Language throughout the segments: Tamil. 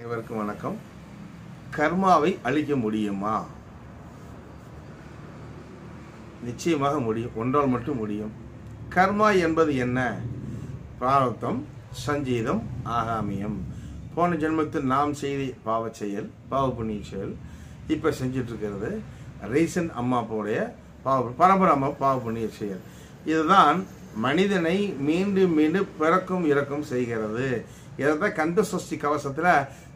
அனைவருக்கும் வணக்கம். கர்மாவை அழிக்க முடியுமா? நிச்சயமாக முடியும். ஒன்றால் மட்டும் முடியும். கர்மா என்பது என்ன? பிராரத்தம் சஞ்சீதம் ஆகாமியம். போன ஜென்மத்தில் நாம் செய்த பாவச் செயல் பாவ புண்ணிய செயல் இப்போ செஞ்சுட்டு இருக்கிறது ரீசன்ட் அம்மாப்போடைய பாவ பரம்பரை அம்மா பாவ புண்ணிய செயல். இதுதான் மனிதனை மீண்டும் மீண்டும் பிறக்கும் இறக்கும் செய்கிறது. இதைத்தான் கந்த சஷ்டி கவசத்துல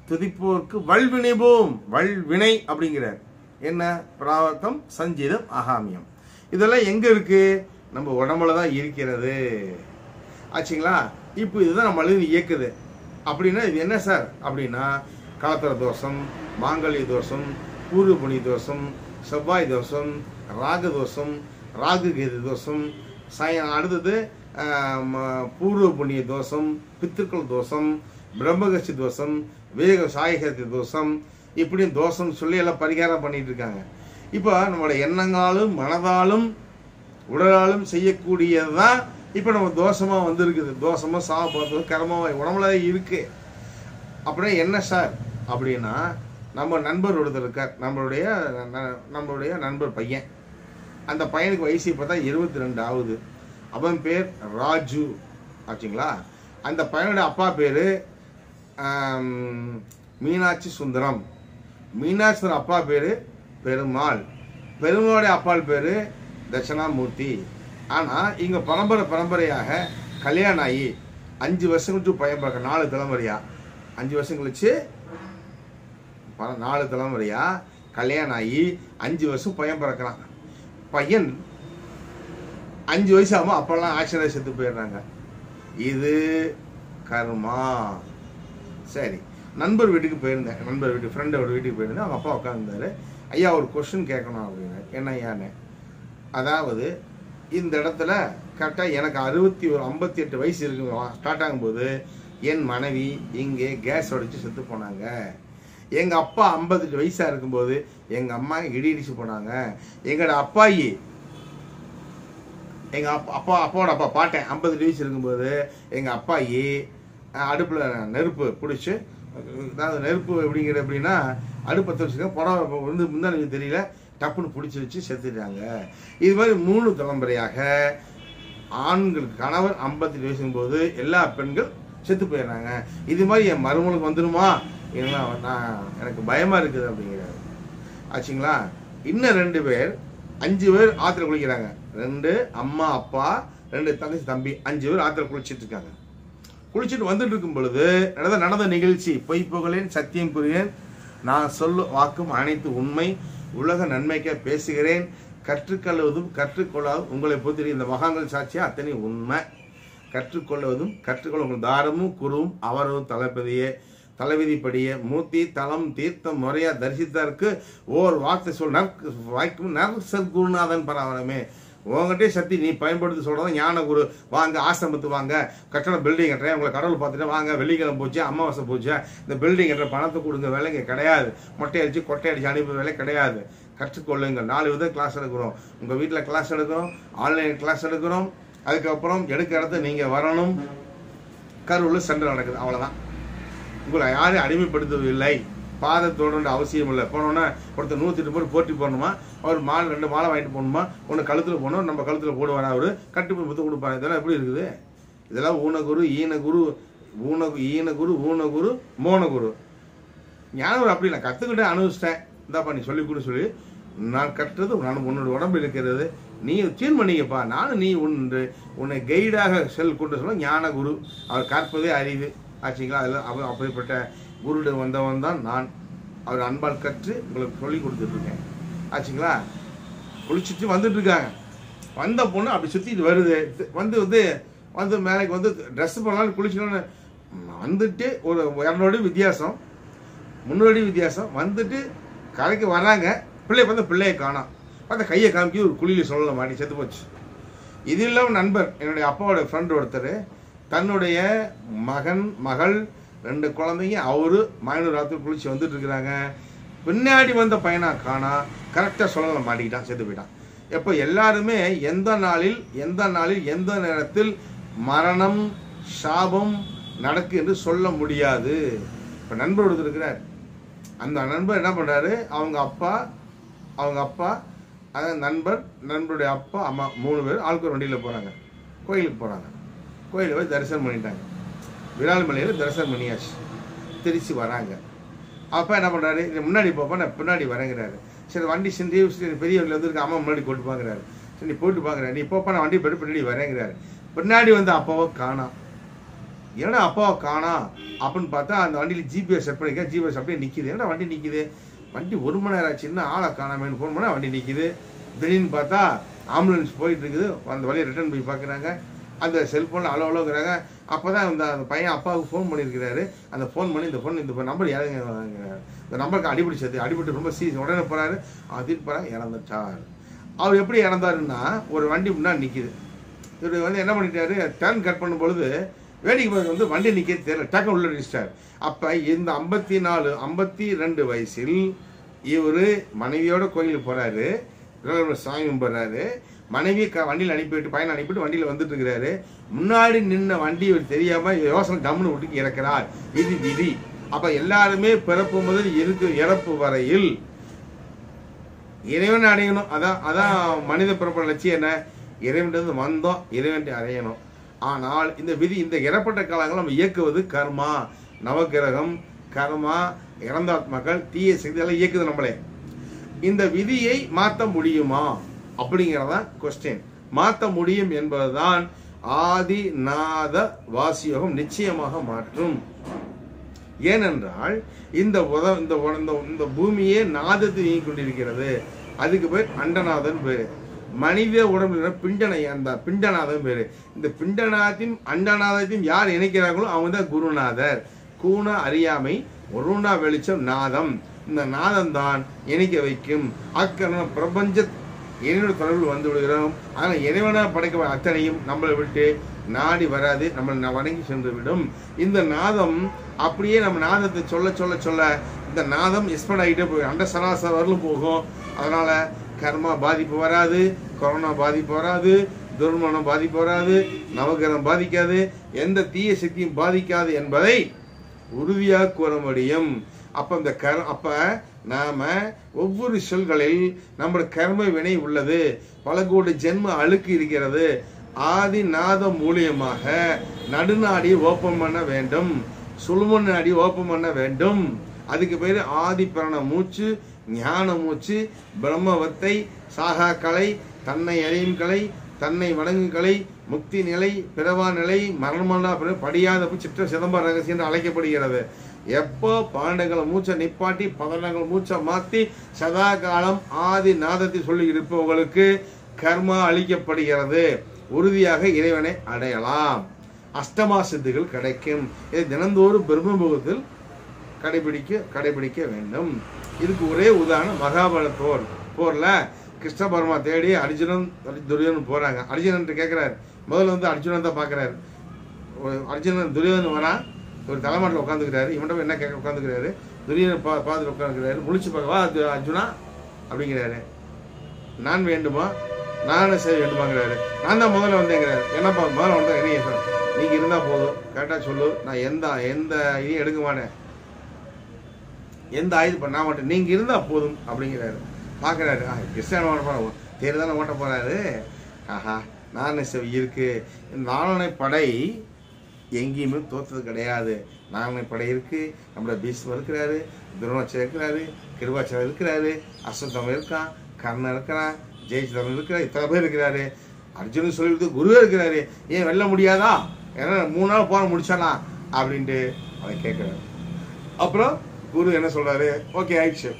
துதிப்போருக்கு வல்வினைபோம் வல்வினை அப்படிங்கிறார். என்ன? பிராவத்தம் சஞ்சீதம் அகாமியம். இதெல்லாம் எங்க இருக்கு? நம்ம உடம்புல தான் இருக்கிறது. ஆச்சுங்களா? இப்போ இதுதான் நம்ம மனிதன் இயக்குது. அப்படின்னா இது என்ன சார்? அப்படின்னா காத்திர தோஷம் மாங்கல்ய தோஷம் பூர்வபுணி தோஷம் செவ்வாய் தோஷம் ராகு தோஷம் ராகு கேது தோஷம் சாய அடுத்தது பூர்வ புண்ணிய தோஷம் பித்திருக்கள் தோஷம் பிரம்மகர்ஷி தோஷம் வேக சாயகத்தி தோஷம் இப்படின்னு தோஷம் சொல்லி எல்லாம் பரிகாரம் பண்ணிட்டு இருக்காங்க. இப்போ நம்மளோட எண்ணங்களாலும் மனதாலும் உடலாலும் செய்யக்கூடியது தான் இப்போ நம்ம தோஷமாக வந்திருக்குது. தோஷமாக சாப்பிட்றது கர்மமா உடம்புல இருக்கு. அப்படின்னா என்ன சார்? அப்படின்னா நம்ம நண்பர் ஒருத்தர் இருக்கார். நம்மளுடைய நம்மளுடைய நண்பர் பையன். அந்த பையனுக்கு வயசு இப்போ தான் இருபத்தி ரெண்டு ஆகுது. அவன் பேர் ராஜு. ஆச்சுங்களா அந்த பையனோட அப்பா பேர் மீனாட்சி சுந்தரம். மீனாட்சி சுந்தரம் அப்பா பேர் பெருமாள். பெருமாளுடைய அப்பாள் பேர் தட்சணாமூர்த்தி. ஆனால் இங்கே பரம்பரை பரம்பரையாக கல்யாணம் ஆகி அஞ்சு வருஷம் கழிச்சு பையன் பார்க்க நாலு தலைமுறையா? அஞ்சு வருஷம் கழிச்சு ப- நாலு தலைமுறையா? கல்யாணம் ஆகி அஞ்சு வருஷம் பையன் பிறக்கிறான். பையன் அஞ்சு வயசு ஆகும் அப்பெல்லாம் ஆக்சிடென்ட் செத்து போயிடுறாங்க. இது கர்மா. சரி. நண்பர் வீட்டுக்கு போயிருந்தேன். நண்பர் வீட்டுக்கு ஃப்ரெண்டோட வீட்டுக்கு போயிருந்தேன். அவங்க அப்பா உட்காந்துருந்தாரு ஐயா ஒரு கொஷின் கேட்கணும் அப்படின்னு. என்ன ஐயான்னு அதாவது இந்த இடத்துல கரெக்டாக எனக்கு அறுபத்தி ஒரு ஐம்பத்தி எட்டு வயசு இருக்கு ஸ்டார்ட் ஆகும்போது என் மனைவி இங்கே கேஸ் உடைச்சி செத்து போனாங்க. எங்கள் அப்பா ஐம்பது வயசாக இருக்கும்போது எங்கள் அம்மா இடி இடிச்சு போனாங்க. எங்களோட அப்பாயி எங்கள் அப்பா அப்பா அப்பாவோட அப்பா பாட்டேன் ஐம்பது வயசு இருக்கும்போது எங்கள் அப்பாயி அடுப்பில் நெருப்பு பிடிச்சி அதாவது நெருப்பு எப்படிங்கிற எப்படின்னா அடுப்பை பற்ற வச்சுக்க புடவை வந்து முந்தானி தெரியல டப்புன்னு பிடிச்சி வச்சு செத்துட்டாங்க. இது மாதிரி மூணு தலைமுறையாக ஆண்கள் கணவர் ஐம்பத்தி வயசுங்கும்போது எல்லா பெண்கள் செத்து போயிடுறாங்க. இது மாதிரி என் மருமகளுக்கு வந்துடுமா இல்லை நான் எனக்கு பயமா இருக்குது அப்படிங்கிறாரு. ஆச்சுங்களா? இன்னும் ரெண்டு பேர் அஞ்சு பேர் ஆத்துல குளிக்கிறாங்க. ரெண்டு அம்மா அப்பா ரெண்டு தங்கச்சி தம்பி அஞ்சு பேர் ஆத்துல குளிச்சிட்டு இருக்காங்க குளிச்சுட்டு வந்துட்டு இருக்கும் பொழுது நடந்த நடந்த நிகழ்ச்சி பொய் புகழேன் சத்தியம் புரியேன் நான் சொல்லும் வாக்கும் அனைத்து உண்மை உலக நன்மைக்க பேசுகிறேன். கற்றுக்கொள்வதும் கற்றுக்கொள்ளாதும் உங்களை பொறுத்த இந்த மகாங்கள் சாட்சியா அத்தனை உண்மை. கற்றுக்கொள்வதும் கற்றுக்கொள்ள உங்கள் தாரமும் குருவும் அவரதும் தளபதியே. தலைவிதிப்படியே மூர்த்தி தலம் தீர்த்தம் முறையாக தரிசித்தாருக்கு ஓர் வார்த்தை சொல் நற் வாய்க்கும் நர் சத்குருநாதன் பராவரமே உங்ககிட்டே சக்தி நீ பயன்படுத்தி சொல்றது ஞான குரு. வாங்க ஆசிரமத்து வாங்க. கட்டட பில்டிங் கட்டுறேன். உங்களை கடவுள் பார்த்துட்டு வாங்க. வெள்ளிக்கிழமை போச்சு அமாவாசை போச்சு இந்த பில்டிங் கட்டுற பணத்தை கொடுங்க. வேலைங்க கிடையாது. மொட்டை அடித்து கொட்டை அடித்து அனுப்பி வேலை கிடையாது. கற்றுக்கொள்ளுங்கள் நாலு விதம் கிளாஸ் எடுக்கிறோம். உங்கள் வீட்டில் கிளாஸ் எடுக்கிறோம். ஆன்லைன் கிளாஸ் எடுக்கிறோம். அதுக்கப்புறம் எடுக்கிற இடத்த நீங்கள் வரணும். கருவில் சென்டர் நடக்குது. அவ்வளோதான் உங்களை யாரும் அடிமைப்படுத்தவில்லை. பாதை தொடர்ந்து அவசியம் இல்லை. போனோன்னா ஒருத்தர் நூற்றி எட்டு பேர் போட்டி போடணுமா? அவர் மாலை ரெண்டு மாலை வாங்கிட்டு போகணுமா? ஒன்று கழுத்தில் போகணும் நம்ம கழுத்தில் போடுவார் அவர். கட்டு போய் முத்து கொடுப்பாரு. இதெல்லாம் எப்படி இருக்குது? இதெல்லாம் ஊனகுரு ஈனகுரு ஊன ஈனகுரு ஊனகுரு மோனகுரு. ஞானகுரு அப்படி நான் கற்றுக்கிட்டேன் அனுபவிச்சிட்டேன். இந்தாப்பா நீ சொல்லி கொடு சொல்லி. நான் கற்றது நான் உன்னோட உடம்பு இருக்கிறது நீ சீன் பண்ணிக்கப்பா. நானும் நீ உண்டு. உன்னை கைடாக செல் கொண்டு சொல்ல ஞானகுரு. அவர் கற்பதே அறிவு. ஆச்சுங்களா? அதில் அவர் அப்படிப்பட்ட குருடன் வந்தவன் தான் நான். அவர் அன்பால் கற்று உங்களுக்கு சொல்லி கொடுத்துட்ருக்கேன். ஆச்சுங்களா? குளிச்சுட்டு வந்துட்டு இருக்காங்க வந்த பொண்ணு அப்படி சுற்றிட்டு வருது. வந்து வந்து வந்து மேலைக்கு வந்து ட்ரெஸ் பண்ணாலும் குளிச்சணும்னு வந்துட்டு ஒரு இரநூறு வித்தியாசம் முன்னூறு அடி வித்தியாசம். வந்துட்டு கரைக்கு வராங்க. பிள்ளைய பார்த்தா பிள்ளையை காணோம். பார்த்தா கையை காமிக்கி ஒரு குழியில் சொல்லலை மாட்டி செத்து போச்சு. இது இல்லாமல் நண்பர் என்னுடைய அப்பாவோட ஃப்ரெண்டு ஒருத்தர் தன்னுடைய மகன் மகள் ரெண்டு குழந்தைங்க அவரு மயனூர் ராத்திரி குளிச்சு வந்துட்டு இருக்கிறாங்க. பின்னாடி வந்த பையனா காணா கரெக்டாக சொல்லலை மாட்டிக்கிட்டான் செத்து போயிட்டான். எப்போ எல்லாருமே எந்த நாளில் எந்த நாளில் எந்த நேரத்தில் மரணம் சாபம் நடக்கு என்று சொல்ல முடியாது. இப்போ நண்பர் ஒருத்தர் இருக்கிறார். அந்த நண்பர் என்ன பண்ணுறாரு அவங்க அப்பா அவங்க அப்பா அதான் நண்பர் நண்பருடைய அப்பா அம்மா மூணு பேர் ஆளுக்கு வண்டியில் போகிறாங்க கோயிலுக்கு போகிறாங்க கோயிலில் போய் தரிசனம் பண்ணிட்டாங்க. விராலிமலையில் தரிசனம் பண்ணியாச்சு. திருச்சி வராங்க. அப்போ என்ன பண்ணுறாரு முன்னாடி போப்பா நான் பின்னாடி வரேங்கிறாரு. சரி வண்டி சென்று சரி பெரிய வண்டியில் வந்துருக்கு அம்மா முன்னாடி கொண்டு பாங்கிறாரு. சரி நீ போட்டு பாக்குறாரு நீ போப்பா நான் வண்டி போட்டு பின்னாடி வரேங்கிறாரு. பின்னாடி வந்து அப்பாவை காணாம் ஏன்னா அப்பாவை காணா? அப்படின்னு பார்த்தா அந்த வண்டியில் ஜிபிஎஸ் செட் பண்ணிக்க ஜிபிஎஸ் அப்படியே நிற்கிது ஏன்னா வண்டி நிற்கிது வண்டி ஒரு மணி நேரம் ஆச்சு. ஆளை காணாமேன்னு ஃபோன் பண்ணால் வண்டி நிற்கிது திடீர்னு பார்த்தா ஆம்புலன்ஸ் போயிட்டு இருக்குது. அந்த வழியை ரிட்டர்ன் போய் பார்க்குறாங்க. அந்த செல்ஃபோனில் அலோ அலோங்கிறாங்க அப்போ தான் அந்த அந்த பையன் அப்பாவுக்கு ஃபோன் பண்ணியிருக்கிறாரு. அந்த ஃபோன் பண்ணி இந்த ஃபோன் இந்த நம்பர் யாருங்கிறாரு இந்த நம்பருக்கு அடிபிடிச்சது அடிபட்டு ரொம்ப சீரியஸ் உடனே போகிறாரு அதில் போகிறாங்க இறந்துட்டார். அவர் எப்படி இறந்தாருன்னா ஒரு வண்டி முன்னாடி நிற்கிது இவர் வந்து என்ன பண்ணிட்டாரு? டர்ன் கட் பண்ணும் பொழுது வேடிக்கை பார்க்க வந்து வண்டி நிற்க தெரியல. டக்கு உள்ள அடிச்சிட்டார் அப்போ இந்த ஐம்பத்தி நாலு ஐம்பத்தி ரெண்டு வயசில் இவர் மனைவியோட கோயிலுக்கு போகிறாரு சாமி கும்பிட்றாரு. மனைவி க வண்டியில் அனுப்பிவிட்டு பையனை அனுப்பிட்டு வண்டியில் வந்துட்டு இருக்கிறாரு முன்னாடி நின்ன வண்டி இவர் யோசனை டம்னு விட்டு இறக்கிறார். இது விதி. அப்போ எல்லாருமே பிறப்பு முதல் இருக்கு இறப்பு வரையில் இறைவனை அடையணும். அதான் அதான் மனித பிறப்பு லட்சியம் என்ன? இறைவன்ட்டு வந்தோம் இறைவன் அடையணும். ஆனால் இந்த விதி இந்த இறப்பட்ட காலங்கள் நம்ம இயக்குவது கர்மா நவகிரகம் கர்மா இறந்தாத்மாக்கள் தீய சக்தியெல்லாம் இயக்குது நம்மளே. இந்த விதியை மாற்ற முடியுமா? அப்படிங்கிறதான் கொஸ்டின் மாற்ற முடியும் என்பதுதான் ஆதிநாத வாசியோகம் நிச்சயமாக மாற்றும். ஏனென்றால் இந்த உத இந்த இந்த பூமியே நாதத்தை இயங்கிக் கொண்டிருக்கிறது. அதுக்கு பேர் அண்டநாதன் பேரு. மனித உடம்புல பிண்டனை அந்த பிண்டநாதன் பேரு. இந்த பிண்டநாதத்தையும் அண்டநாதத்தையும் யார் இணைக்கிறாங்களோ அவங்க தான் குருநாதர். கூண அறியாமை ஒருணா வெளிச்சம் நாதம். இந்த நாதம் தான் இணைக்க வைக்கும். அக்கரணம் பிரபஞ்ச இறைவனோட தொடர்பில் வந்து விடுகிறோம். ஆனால் இறைவனாக படைக்க அத்தனையும் நம்மளை விட்டு நாடி வராது நம்மளை வணங்கி சென்று விடும் இந்த நாதம் அப்படியே நம்ம நாதத்தை சொல்ல சொல்ல சொல்ல இந்த நாதம் எக்ஸ்பெண்ட் ஆகிட்டே போய் அண்ட சராசர வரலும் போகும். அதனால் கர்மா பாதிப்பு வராது கொரோனா பாதிப்பு வராது துர்மணம் பாதிப்பு வராது நவகிரகம் பாதிக்காது. எந்த தீய சக்தியும் பாதிக்காது என்பதை உறுதியாக கூற முடியும். அப்போ இந்த கர் அப்போ நாம ஒவ்வொரு சொல்களில் நம்முடைய கர்ம வினை உள்ளது. பல கோடி ஜென்ம அழுக்கு இருக்கிறது. ஆதி நாதம் மூலியமாக நடுநாடி ஓப்பன் பண்ண வேண்டும். சுழுமன் நாடி ஓப்பன் பண்ண வேண்டும். அதுக்கு பேர் ஆதி பிரண மூச்சு ஞான மூச்சு பிரம்மவத்தை சாகா கலை தன்னை அறியும் கலை தன்னை வணங்கும் கலை முக்தி நிலை பிறவா நிலை மரணமல்லா பிறகு படியாத சிற்ற சிதம்பர ரகசியம் என்று அழைக்கப்படுகிறது. எப்போ பாண்டங்களை மூச்சை நிப்பாட்டி பதனங்கள் மூச்சை மாற்றி சதா காலம் ஆதி நாதத்தை சொல்லி இருப்பவங்களுக்கு கர்மா அளிக்கப்படுகிறது. உறுதியாக இறைவனை அடையலாம். அஷ்டமா சித்துகள் கிடைக்கும். இதை தினந்தோறும் பிரம்மபுகத்தில் கடைபிடிக்க கடைபிடிக்க வேண்டும். இதுக்கு ஒரே உதாரணம் மகாபாரத போர். போர்ல கிருஷ்ண பரமா தேடி அர்ஜுனன் துரியோதனன் போறாங்க. அர்ஜுனன் கேட்குறாரு முதல்ல வந்து அர்ஜுனன் தான் பார்க்குறாரு. அர்ஜுனன் துரியோதன் வரா ஒரு தலைமாட்டில் உட்காந்துக்கிறாரு இவன்ட்ட என்ன கேட்க உட்காந்துக்கிறாரு துரியன் பா பார்த்துட்டு உட்காந்துக்கிறாரு முழிச்சு பார்க்கவா அர்ஜுனா அப்படிங்கிறாரு. நான் வேண்டுமா? நான் செய்ய வேண்டுமாங்கிறாரு. நான் தான் முதல்ல வந்தேங்கிறாரு. என்னப்பா முதல்ல வந்தேன் என்ன ஏசன் நீங்கள் இருந்தால் போதும். கரெக்டாக சொல்லு. நான் எந்த எந்த இதையும் எடுக்க மாட்டேன். எந்த ஆயுதம் பண்ண மாட்டேன் நீங்கள் இருந்தால் போதும் அப்படிங்கிறாரு. பார்க்குறாரு. ஆ கிறிஸ்டியான ஓட்ட போற தேர் தானே ஓட்ட போகிறாரு ஆஹா. நாரண செவி இருக்கு. நாரணை படை எங்கேயுமே தோற்றது கிடையாது. நாரணை படை இருக்கு. நம்மளோட பீஷ்மர் இருக்கிறாரு துரோணாச்சர் இருக்கிறாரு கிருபாச்சர் இருக்கிறாரு அஸ்வத்தம் இருக்கான் கர்ணன் இருக்கிறான் ஜெயசிதம் இருக்கிறார் இத்தனை பேர் இருக்கிறாரு. அர்ஜுனன் சொல்லிட்டு குருவே இருக்கிறாரு. ஏன் வெல்ல முடியாதா? ஏன்னா மூணு நாள் போன முடிச்சானா? அப்படின்ட்டு அவன் கேட்குறாரு அப்புறம் குரு என்ன சொல்றாரு? ஓகே ஆயிடுச்சு.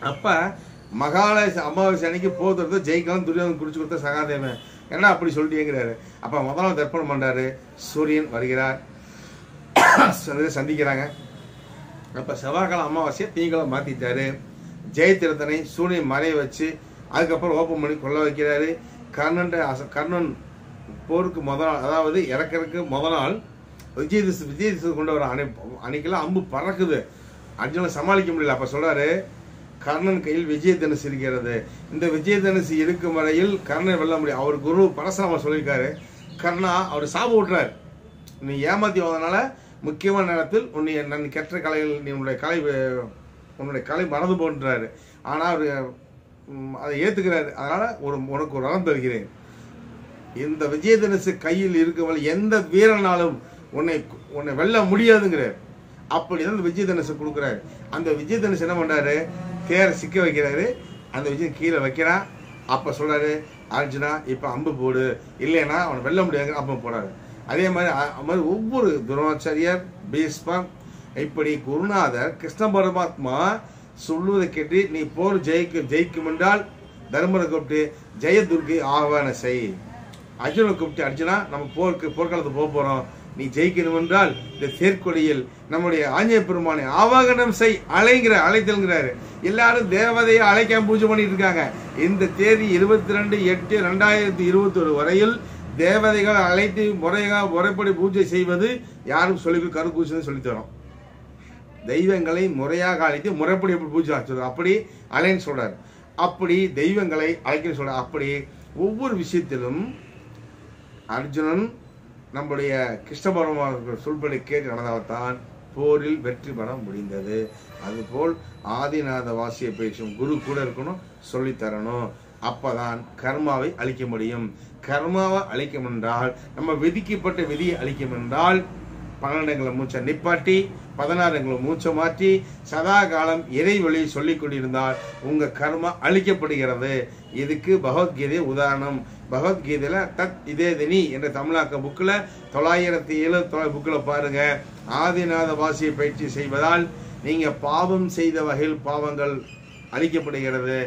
அப்ப மகாலய அமாவாசை அன்னைக்கு போகிறது ஜெயிக்கலாம் துரியோதன் குடிச்சு கொடுத்த சகாதேவன். என்ன அப்படி சொல்லிட்டேங்கிறாரு அப்ப முதல்ல தர்ப்பணம் பண்றாரு. சூரியன் வருகிறார். சந்திக்கிறாங்க. அப்ப செவ்வாய்க்கிழமை அமாவாசையை தீங்கிழமை மாத்திட்டாரு. ஜெயத்திரத்தனை சூரியன் மறைய வச்சு அதுக்கப்புறம் ஓப்பன் பண்ணி கொள்ள வைக்கிறாரு. கர்ணன் கர்ணன் போருக்கு முத நாள் அதாவது இறக்கிறதுக்கு முத நாள் விஜயதிசு திசை கொண்டு வர அணை அன்னைக்கெல்லாம் அம்பு பறக்குது. அர்ஜுனன் சமாளிக்க முடியல. அப்ப சொல்றாரு கர்ணன் கையில் விஜய தனுசு இருக்கிறது. இந்த விஜய தனுசு இருக்கும் வரையில் கர்ணன் வெல்ல முடியும் அவர் குரு பரசுராமர் சொல்லியிருக்காரு. கர்ணா அவர் சாப விட்டுறாரு நீ ஏமாத்தி வந்ததுனால முக்கியமான நேரத்தில் உன்னை நான் கெட்ட கலைகள் நீ உன்னுடைய கலை உன்னுடைய கலை மறந்து போன்றாரு. ஆனால் அவர் அதை ஏற்றுக்கிறாரு அதனால் ஒரு உனக்கு ஒரு வரம் தருகிறேன். இந்த விஜயதனுசு கையில் இருக்கவள் எந்த வீரனாலும் உன்னை உன்னை வெல்ல முடியாதுங்கிறார். அப்படிதான் இந்த விஜயதனுசு கொடுக்குறாரு. அந்த விஜயதனுசு என்ன பண்ணுறாரு தேரை சிக்க வைக்கிறாரு. அந்த விஷயம் கீழே வைக்கிறான் அப்போ சொல்கிறாரு அர்ஜுனா இப்போ அம்பு போடு. இல்லைன்னா அவனை வெல்ல முடியாது அம்பு போடாரு அதே மாதிரி மாதிரி ஒவ்வொரு துரோணாச்சாரியர் பீஷ்மர் இப்படி குருநாதர் கிருஷ்ண பரமாத்மா சொல்லுவதை கேட்டு நீ போர் ஜெயிக்க ஜெயிக்கும் என்றால் தர்மரை கூப்பிட்டு ஜெயதுர்கை ஆவான செய். அர்ஜுனை கூப்பிட்டு அர்ஜுனா நம்ம போருக்கு போர்க்காலத்துக்கு போக போகிறோம் நீ ஜெயிக்கணும் என்றால் இந்த தேர்க்கொடியில் நம்முடைய ஆஞ்சநேய பெருமானை ஆவாகனம் செய் அலைங்கிற அழைத்தல்கிறாரு எல்லாரும் தேவதையை அழைக்காம பூஜை பண்ணிட்டு இருக்காங்க. இந்த தேதி இருபத்தி ரெண்டு எட்டு ரெண்டாயிரத்தி இருபத்தி ஒரு வரையில் தேவதைகள் அழைத்து முறையாக முறைப்படி பூஜை செய்வது யாரும் சொல்லி கருக்கூச்சுன்னு சொல்லி தரோம். தெய்வங்களை முறையாக அழைத்து முறைப்படி எப்படி பூஜை சொல்றாரு அப்படி அலைன்னு சொல்றாரு. அப்படி தெய்வங்களை அழைக்கன்னு சொல்றாரு. அப்படி ஒவ்வொரு விஷயத்திலும் அர்ஜுனன் நம்முடைய கிருஷ்ண பரமாத்மர் சொல்படி கேட்டு நடந்தால்தான் போரில் வெற்றி பெற முடிந்தது. அதுபோல் ஆதிநாத வாசிய பேசும் குரு கூட இருக்கணும் சொல்லித்தரணும் அப்பதான் கர்மாவை அழிக்க முடியும். கர்மாவை அழிக்கும் என்றால் நம்ம விதிக்கப்பட்ட விதியை அழிக்கும் என்றால் பன்னெண்டுங்களை மூச்சை நிப்பாட்டி பதினாறுங்களை மூச்சை மாற்றி சதா காலம் இறைவழி சொல்லிக் கொண்டிருந்தால் உங்கள் கர்மா அழிக்கப்படுகிறது. இதுக்கு பகவத்கீதை உதாரணம். பகவத்கீதையில தத் இதே தினி என்ற தமிழாக்க புக்கில் தொள்ளாயிரத்தி ஏழு புக்கில் பாருங்க. ஆதிநாத வாசியை பயிற்சி செய்வதால் நீங்க பாவம் செய்த வகையில் பாவங்கள் அழிக்கப்படுகிறது.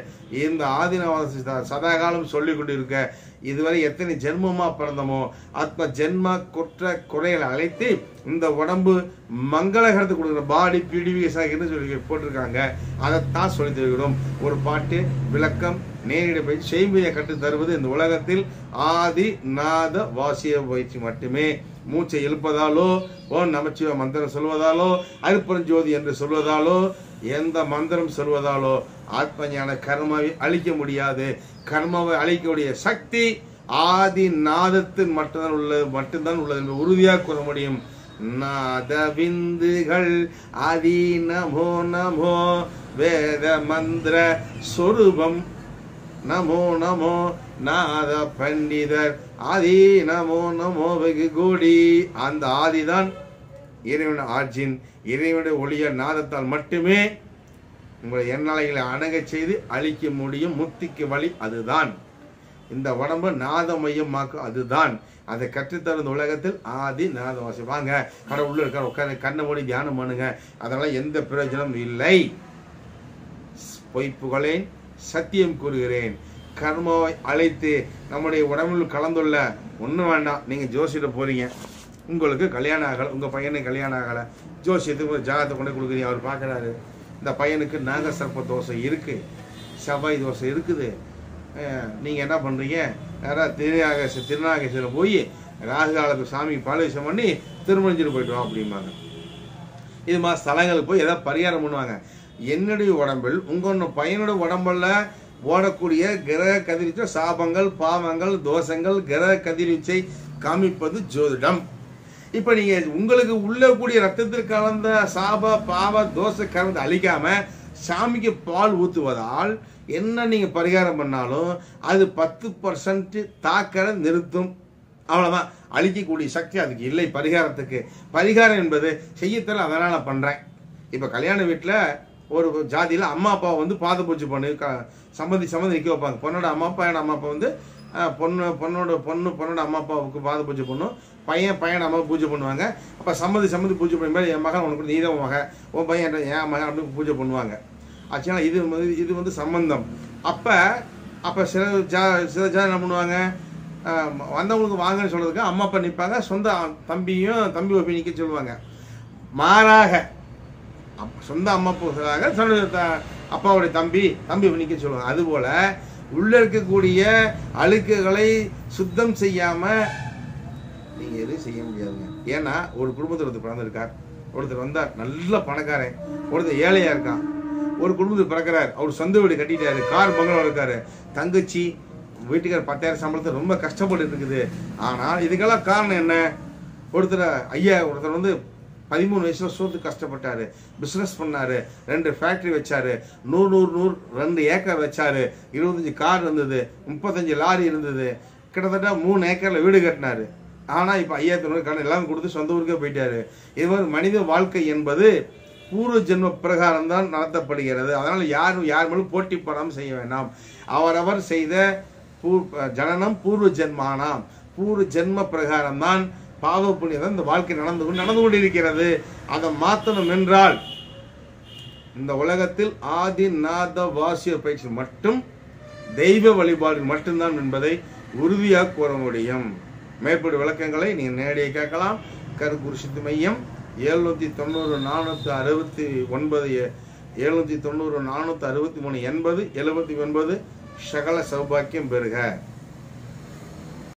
இந்த ஆதினவாசி சதாகாலம் சொல்லிக் கொண்டிருக்க இதுவரை எத்தனை ஜென்மமா பிறந்தமோ ஆத்ம ஜென்ம குற்ற குறைகளை அழைத்து இந்த உடம்பு மங்களகரத்து கொடுக்குற பாடி பிடிவிஎஸ்ஆகின்னு சொல்லி போட்டிருக்காங்க. அதைத்தான் சொல்லி தருகிறோம். ஒரு பாட்டு விளக்கம் நேரடி பயிற்சி செய்முறையை கற்று தருவது இந்த உலகத்தில் ஆதி நாத வாசிய பயிற்சி மட்டுமே. மூச்சை எழுப்பதாலோ ஓ நமச்சிவ மந்திரம் சொல்வதாலோ அருப்பரஞ்சோதி என்று சொல்வதாலோ எந்த மந்திரம் சொல்வதாலோ ஆத்ம ஞான கர்மாவை அழிக்க முடியாது. கர்மாவை அழிக்கக்கூடிய சக்தி ஆதி நாதத்தில் மட்டும்தான் உள்ளது மட்டும்தான் உள்ளது என்று உறுதியாக கூற முடியும். நாத விந்துகள் ஆதி நமோ நமோ வேத மந்திர சொரூபம் நமோ நமோ நாத பண்டிதர். ஆதி நமோ நமோ வெகு கோடி. அந்த ஆதிதான் இறைவன் ஆட்சியின் இறைவனுடைய ஒளிய நாதத்தால் மட்டுமே உங்களை எண்ணாலைகளை அணங்கச் செய்து அழிக்க முடியும் முத்திக்கு வழி அதுதான். இந்த உடம்பு நாத மையமாக்கும் அதுதான். அதை கற்றுத்தரும் இந்த உலகத்தில் ஆதி நாதம் வாங்க கடவுள் உள்ள இருக்க உட்காந்து கண்ணை மூடி தியானம் பண்ணுங்க. அதனால எந்த பிரயோஜனமும் இல்லை. பொய் புகழேன் சத்தியம் கூறுகிறேன். கர்மாவை அழைத்து நம்முடைய உடம்பில் கலந்துள்ள ஒன்றும் வேண்டாம் நீங்கள் ஜோசியிட்ட போறீங்க. உங்களுக்கு கல்யாணம் ஆகலை உங்கள் பையனுக்கு கல்யாணம் ஆகலை. ஜோசியத்துக்கு ஒரு ஜாதகத்தை கொண்டு கொடுக்குறீங்க அவர் பார்க்குறாரு. இந்த பையனுக்கு நாகசர்ப்ப தோசை இருக்குது செவ்வாய் தோசை இருக்குது. நீங்கள் என்ன பண்ணுறீங்க யாராவது திருநாகேஸ்வர திருநாகேஸ்வரம் போய் ராகுகாலத்துக்கு சாமி பாலவேசம் பண்ணி திருமணிஞ்சிட்டு போயிட்டு வா அப்படிம்பாங்க. இது மாதிரி ஸ்தலங்களுக்கு போய் எதாவது பரிகாரம் பண்ணுவாங்க. என்னுடைய உடம்பில் உங்க பையனோட உடம்புல ஓடக்கூடிய கிரக கதிர்வீச்ச சாபங்கள் பாவங்கள் தோஷங்கள் கிரக கதிர்வீச்சை காமிப்பது ஜோதிடம். இப்போ நீங்கள் உங்களுக்கு உள்ளே கூடிய ரத்தத்தில் கலந்த சாப பாவ தோஷ கலந்து அழிக்காமல் சாமிக்கு பால் ஊற்றுவதால் என்ன நீங்கள் பரிகாரம் பண்ணாலும் அது பத்து பர்சன்ட் தாக்கரை நிறுத்தும். அவ்வளோதான் அழிக்கக்கூடிய சக்தி அதுக்கு இல்லை. பரிகாரத்துக்கு. பரிகாரம் என்பது செய்யத்தர அதனால் பண்ணுறேன் இப்போ கல்யாண வீட்டில் ஒரு ஜாதியில் அம்மா அப்பா வந்து பாத பூஜை பண்ணி க- சம்மந்தி சம்மந்தி நிற்க வைப்பாங்க. பொண்ணோட அம்மா அப்பா என் அம்மா அப்பா வந்து பொண்ணு பொண்ணோட பொண்ணு பொண்ணோட அம்மா அப்பாவுக்கு பாத பூஜை பண்ணும். பையன் பையன் அம்மா பூஜை பண்ணுவாங்க. அப்போ சம்மந்தி சம்மந்தி பூஜை பண்ணும்போது என் மகன் உனக்கு நீதான் உன் மகன் உன் பையன் என் மகன் அப்படின்னு பூஜை பண்ணுவாங்க. ஆக்சுவலாக இது வந்து இது வந்து சம்பந்தம். அப்போ அப்போ சில ஜா சில ஜா என்ன பண்ணுவாங்க? வந்தவங்களுக்கு வாங்கன்னு சொல்கிறதுக்கு அம்மா அப்பா நிற்பாங்க சொந்த தம்பியும் தம்பி ஒப்பி நிற்க சொல்லுவாங்க. மாறாக அப்- சொந்த அம்மா அப்பா சொல்லுவாங்க அப்பாவுடைய தம்பி தம்பி நிற்க சொல்லுவாங்க. அதுபோல் உள்ளே இருக்கக்கூடிய அழுக்குகளை சுத்தம் செய்யாமல் நீங்கள் எதுவும் செய்ய முடியாதுங்க. ஏன்னா ஒரு குடும்பத்தில் ஒருத்தர் பிறந்திருக்கார். ஒருத்தர் வந்தார் நல்ல பணக்காரன். ஒருத்தர் ஏழையாக இருக்கான். ஒரு குடும்பத்தில் பிறக்கிறார். அவர் சொந்த வீடு கட்டிட்டாரு. கார் பங்களா இருக்காரு. தங்கச்சி வீட்டுக்கார் பத்தாயிரம் சம்பளத்தை ரொம்ப கஷ்டப்பட்டு இருக்குது. ஆனால் இதுக்கெல்லாம் காரணம் என்ன? ஒருத்தர் ஐயா ஒருத்தர் வந்து பதிமூணு வயசில் சோத்து கஷ்டப்பட்டாரு. பிஸ்னஸ் பண்ணாரு. ரெண்டு ஃபேக்ட்ரி வச்சாரு. நூறு நூறு நூறு ரெண்டு ஏக்கர் வச்சாரு. இருபத்தஞ்சு கார் இருந்தது. முப்பத்தஞ்சு லாரி இருந்தது. கிட்டத்தட்ட மூணு ஏக்கரில் வீடு கட்டினாரு. ஆனால் இப்போ ஐயாயிரத்தி நூறு கடன் எல்லாம் கொடுத்து சொந்த ஊருக்கே போயிட்டாரு. இது மாதிரி மனித வாழ்க்கை என்பது பூர்வ ஜென்ம பிரகாரம் தான் நடத்தப்படுகிறது. அதனால் யாரும் யார் மேலும் போட்டி போடாமல் செய்ய வேண்டாம். அவரவர் செய்த பூ- ஜனனம் பூர்வ ஜென்மானாம். பூர்வ ஜென்ம பிரகாரம் தான் பாவ புண்ணியம் இந்த வாழ்க்கை நடந்து கொண்டு நடந்து கொண்டிருக்கிறது. அதை மாற்றணும் என்றால் இந்த உலகத்தில் ஆதி நாத வாசிய பயிற்சி மட்டும் தெய்வ வழிபாடு மட்டும்தான் என்பதை உறுதியாக கூற முடியும். மேற்படி விளக்கங்களை நீங்கள் நேரடியாக கேட்கலாம். கருக்குரு சித்து மையம் எழுநூத்தி தொண்ணூறு நானூற்றி அறுபத்தி ஒன்பது எழுநூத்தி தொண்ணூறு நானூற்றி அறுபத்தி மூணு எண்பது எழுபத்தி ஒன்பது சகல சௌபாக்கியம் பெறுக.